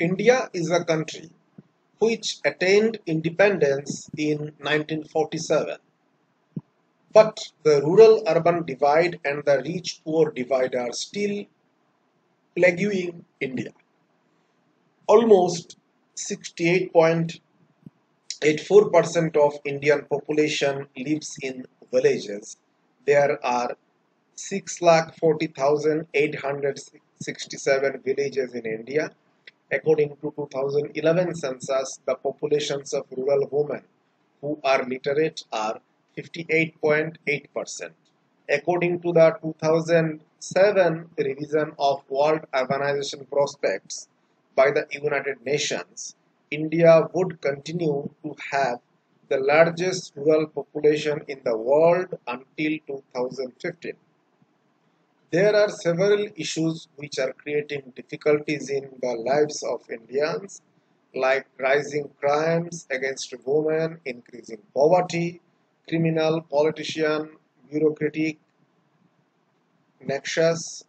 India is a country which attained independence in 1947. But the rural urban divide and the rich poor divide are still plaguing India. Almost 68.84% of Indian population lives in villages. There are 6,40,867 villages in India According to 2011 census, the populations of rural women who are literate are 58.8%. According to the 2007 revision of World Urbanization Prospects by the United Nations, India would continue to have the largest rural population in the world until 2015. There are several issues which are creating difficulties in the lives of Indians, like rising crimes against women, increasing poverty, criminal, politician, bureaucratic nexus,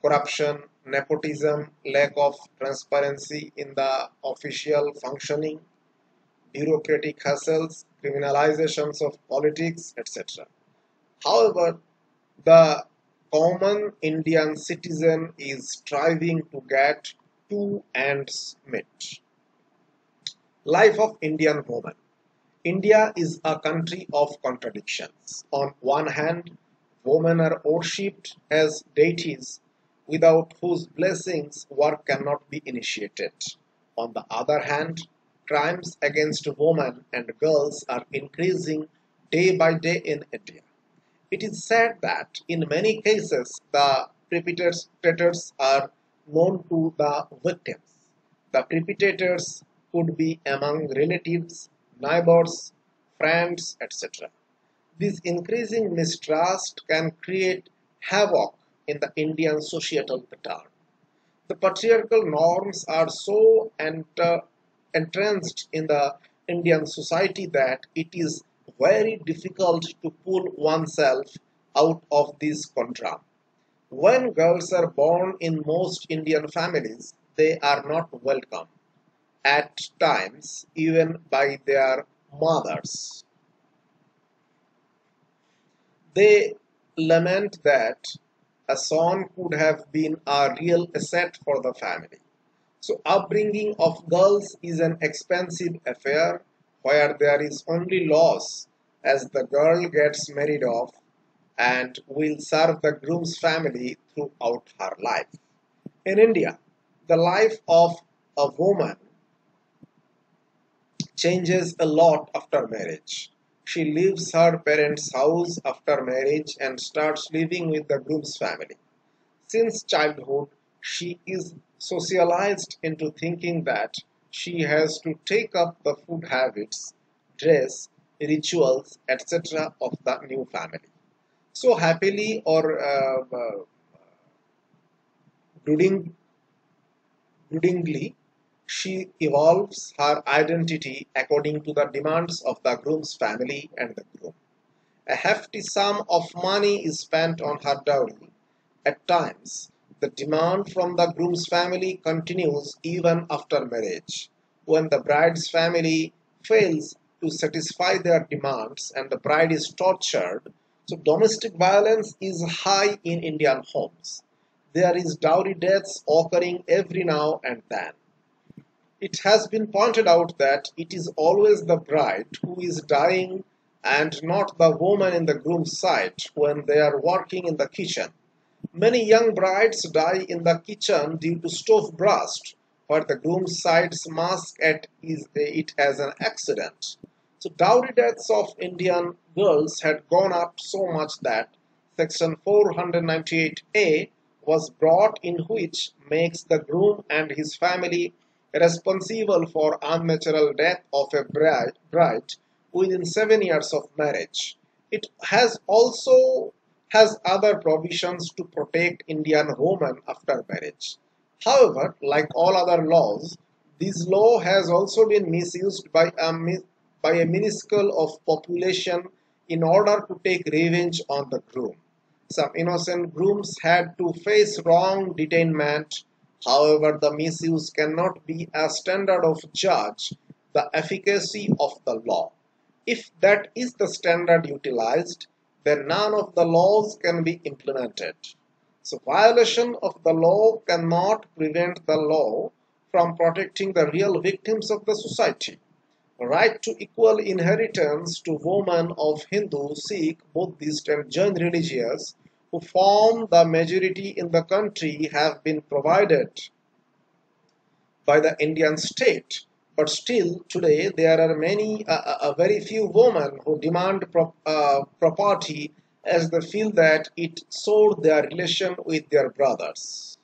corruption, nepotism, lack of transparency in the official functioning, bureaucratic hassles, criminalizations of politics, etc. However, the common Indian citizen is striving to get two ends met. Life of Indian woman. India is a country of contradictions. On one hand, women are worshipped as deities without whose blessings work cannot be initiated. On the other hand, crimes against women and girls are increasing day by day in India. It is said that in many cases the perpetrators are known to the victims. The perpetrators could be among relatives, neighbors, friends, etc. This increasing mistrust can create havoc in the Indian societal pattern. The patriarchal norms are so entrenched in the Indian society that it is very difficult to pull oneself out of this conundrum. When girls are born in most Indian families, they are not welcome, at times even by their mothers. They lament that a son could have been a real asset for the family. So upbringing of girls is an expensive affair where there is only loss as the girl gets married off and will serve the groom's family throughout her life. In India, the life of a woman changes a lot after marriage. She leaves her parents' house after marriage and starts living with the groom's family. Since childhood, she is socialized into thinking that she has to take up the food habits, dress, rituals, etc. of the new family. So happily or uh, uh, broodingly, she evolves her identity according to the demands of the groom's family and the groom. A hefty sum of money is spent on her dowry. At times, the demand from the groom's family continues even after marriage. When the bride's family fails to satisfy their demands and the bride is tortured, so domestic violence is high in Indian homes. There is dowry deaths occurring every now and then. It has been pointed out that it is always the bride who is dying and not the woman in the groom's side when they are working in the kitchen. Many young brides die in the kitchen due to stove burst, where the groom's sides mask it as an accident. So dowry deaths of Indian girls had gone up so much that section 498A was brought in which makes the groom and his family responsible for unnatural death of a bride, bride within 7 years of marriage. It has also has other provisions to protect Indian women after marriage. However, like all other laws, this law has also been misused by a by a minuscule of population in order to take revenge on the groom. Some innocent grooms had to face wrong detainment However, the misuse cannot be a standard of judge the efficacy of the law. If that is the standard utilized, then none of the laws can be implemented. So violation of the law cannot prevent the law from protecting the real victims of the society. Right to equal inheritance to women of Hindu, Sikh, Buddhist and Jain religions who form the majority in the country have been provided by the Indian state. But still, today there are many, uh, very few women who demand uh, property as they feel that it soured their relation with their brothers.